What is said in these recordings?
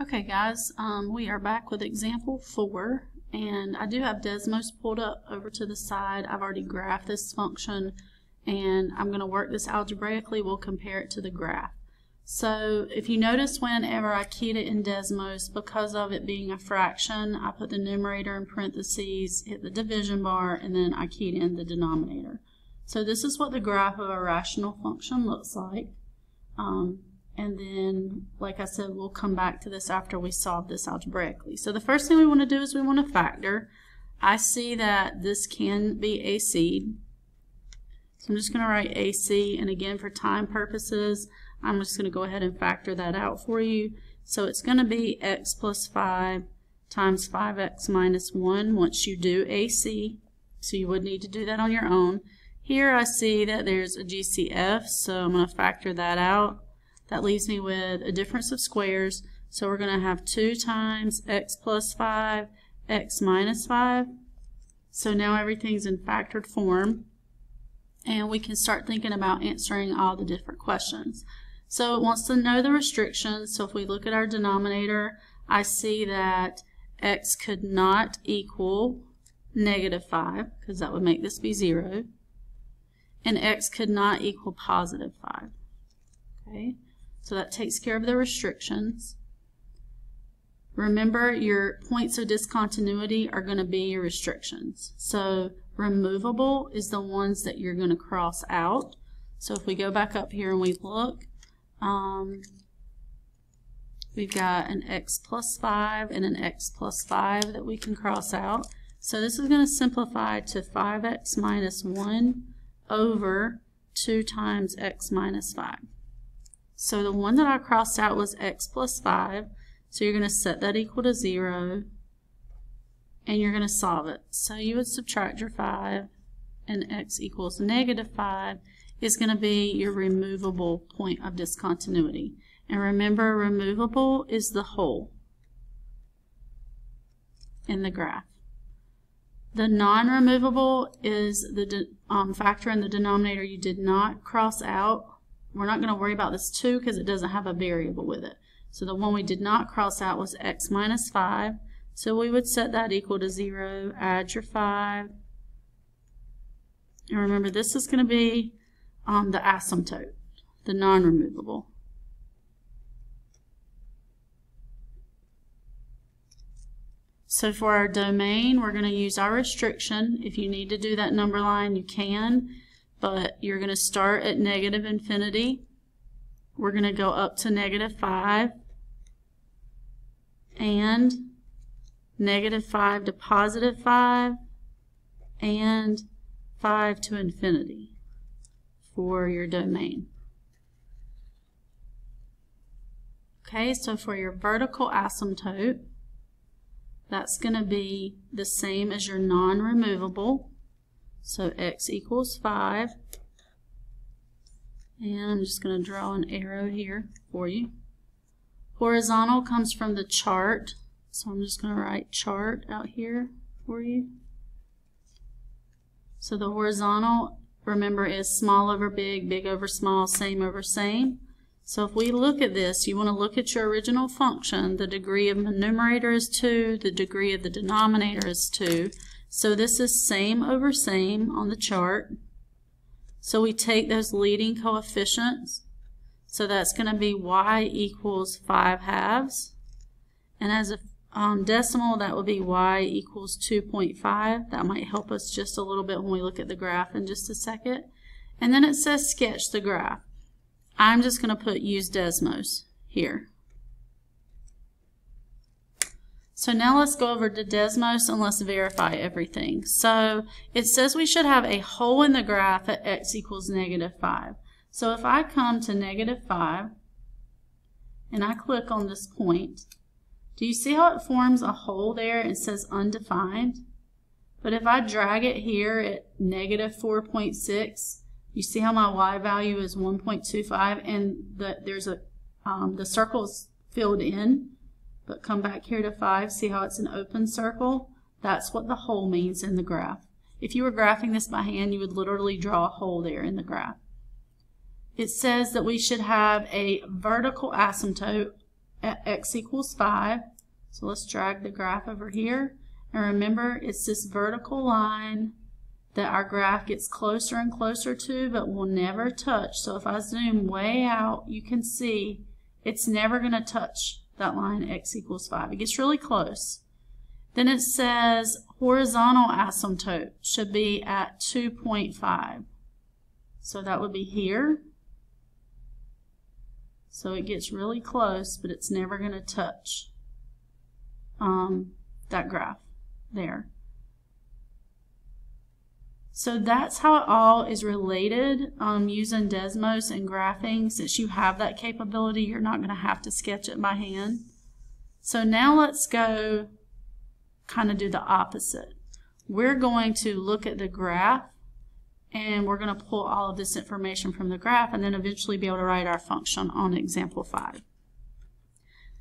Okay guys, um, we are back with example four and I do have Desmos pulled up over to the side. I've already graphed this function and I'm going to work this algebraically. We'll compare it to the graph. So if you notice whenever I keyed it in Desmos, because of it being a fraction, I put the numerator in parentheses, hit the division bar, and then I keyed in the denominator. So this is what the graph of a rational function looks like. Um, and then, like I said, we'll come back to this after we solve this algebraically. So the first thing we want to do is we want to factor. I see that this can be AC. So I'm just going to write AC, and again, for time purposes, I'm just going to go ahead and factor that out for you. So it's going to be x plus 5 times 5x minus 1 once you do AC. So you would need to do that on your own. Here I see that there's a GCF, so I'm going to factor that out. That leaves me with a difference of squares. So we're going to have 2 times x plus 5, x minus 5. So now everything's in factored form. And we can start thinking about answering all the different questions. So it wants to know the restrictions. So if we look at our denominator, I see that x could not equal negative 5, because that would make this be 0. And x could not equal positive 5. Okay. So that takes care of the restrictions. Remember, your points of discontinuity are going to be your restrictions. So removable is the ones that you're going to cross out. So if we go back up here and we look, um, we've got an x plus 5 and an x plus 5 that we can cross out. So this is going to simplify to 5x minus 1 over 2 times x minus 5. So the one that I crossed out was x plus 5. So you're going to set that equal to 0 and you're going to solve it. So you would subtract your 5 and x equals negative 5 is going to be your removable point of discontinuity. And remember, removable is the hole in the graph. The non-removable is the um, factor in the denominator you did not cross out we're not going to worry about this 2 because it doesn't have a variable with it. So the one we did not cross out was x minus 5. So we would set that equal to 0, add your 5. And remember, this is going to be um, the asymptote, the non-removable. So for our domain, we're going to use our restriction. If you need to do that number line, you can but you're going to start at negative infinity. We're going to go up to negative 5 and negative 5 to positive 5 and 5 to infinity for your domain. Okay, so for your vertical asymptote, that's going to be the same as your non-removable. So x equals 5. And I'm just going to draw an arrow here for you. Horizontal comes from the chart. So I'm just going to write chart out here for you. So the horizontal, remember, is small over big, big over small, same over same. So if we look at this, you want to look at your original function. The degree of the numerator is 2, the degree of the denominator is 2. So this is same over same on the chart. So we take those leading coefficients. So that's going to be y equals 5 halves. And as a um, decimal, that would be y equals 2.5. That might help us just a little bit when we look at the graph in just a second. And then it says sketch the graph. I'm just going to put use Desmos here. So now let's go over to Desmos and let's verify everything. So it says we should have a hole in the graph at x equals negative 5. So if I come to negative 5 and I click on this point, do you see how it forms a hole there and says undefined? But if I drag it here at negative 4.6, you see how my y value is 1.25 and the, there's a um, the circle's filled in. But come back here to 5, see how it's an open circle? That's what the hole means in the graph. If you were graphing this by hand, you would literally draw a hole there in the graph. It says that we should have a vertical asymptote at x equals 5. So let's drag the graph over here. And remember, it's this vertical line that our graph gets closer and closer to, but will never touch. So if I zoom way out, you can see it's never going to touch that line x equals 5. It gets really close. Then it says horizontal asymptote should be at 2.5. So that would be here. So it gets really close, but it's never going to touch um, that graph there. So that's how it all is related um, using Desmos and graphing. Since you have that capability, you're not going to have to sketch it by hand. So now let's go kind of do the opposite. We're going to look at the graph and we're going to pull all of this information from the graph and then eventually be able to write our function on example 5.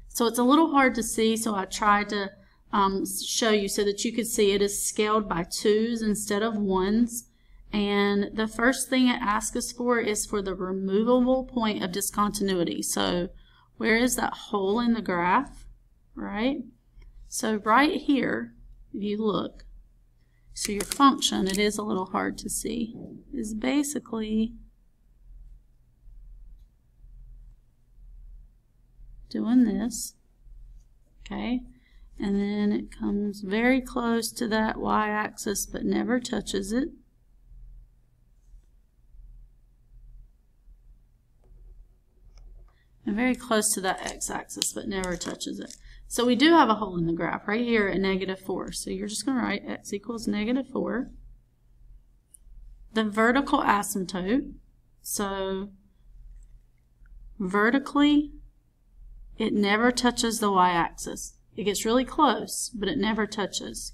So it's a little hard to see, so I tried to um, show you so that you could see it is scaled by twos instead of ones. And the first thing it asks us for is for the removable point of discontinuity. So where is that hole in the graph, right? So right here, if you look, so your function, it is a little hard to see, is basically doing this, okay? And then it comes very close to that y-axis but never touches it. And very close to that x-axis but never touches it. So we do have a hole in the graph right here at negative 4. So you're just going to write x equals negative 4. The vertical asymptote, so vertically, it never touches the y-axis. It gets really close, but it never touches.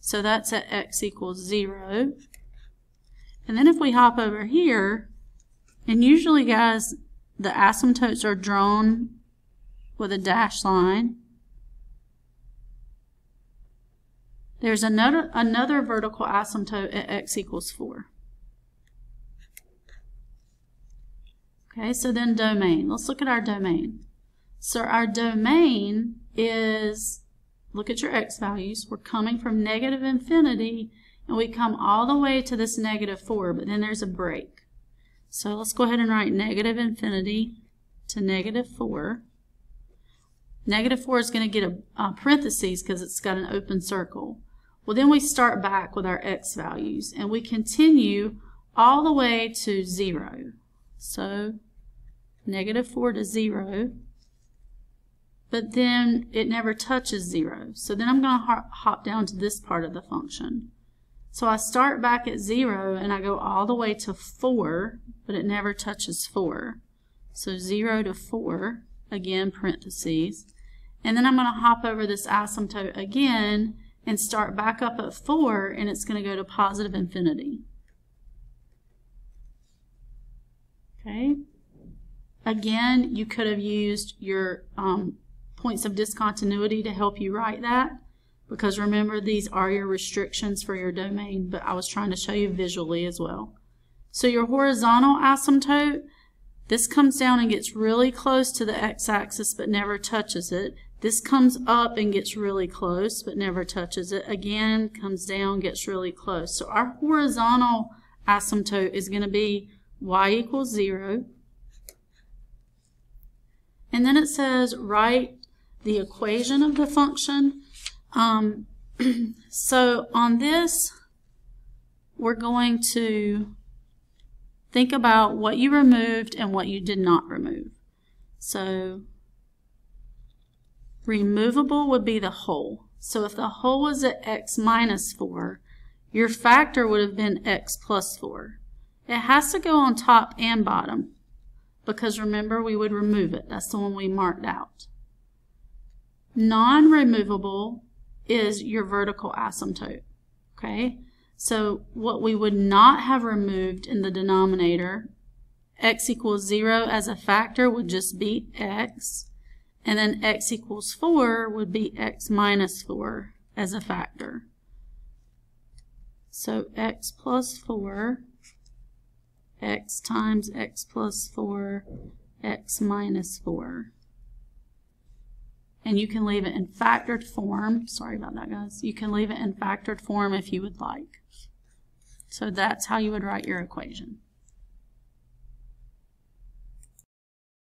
So that's at x equals 0. And then if we hop over here, and usually, guys, the asymptotes are drawn with a dashed line. There's another, another vertical asymptote at x equals 4. Okay, so then domain. Let's look at our domain. So our domain is, look at your x values. We're coming from negative infinity, and we come all the way to this negative 4, but then there's a break. So let's go ahead and write negative infinity to negative 4. Negative 4 is going to get a, a parentheses because it's got an open circle. Well, then we start back with our x values, and we continue all the way to 0. So negative 4 to 0 but then it never touches zero. So then I'm going to hop down to this part of the function. So I start back at zero and I go all the way to four, but it never touches four. So zero to four, again parentheses. And then I'm going to hop over this asymptote again and start back up at four and it's going to go to positive infinity. Okay. Again, you could have used your um, points of discontinuity to help you write that because remember these are your restrictions for your domain but I was trying to show you visually as well. So your horizontal asymptote this comes down and gets really close to the x-axis but never touches it. This comes up and gets really close but never touches it. Again, comes down, gets really close. So our horizontal asymptote is going to be y equals 0. And then it says write the equation of the function. Um, so on this, we're going to think about what you removed and what you did not remove. So removable would be the hole. So if the hole was at x minus 4, your factor would have been x plus 4. It has to go on top and bottom because remember we would remove it. That's the one we marked out. Non-removable is your vertical asymptote, okay? So what we would not have removed in the denominator, x equals 0 as a factor would just be x, and then x equals 4 would be x minus 4 as a factor. So x plus 4, x times x plus 4, x minus 4. And you can leave it in factored form. Sorry about that, guys. You can leave it in factored form if you would like. So that's how you would write your equation.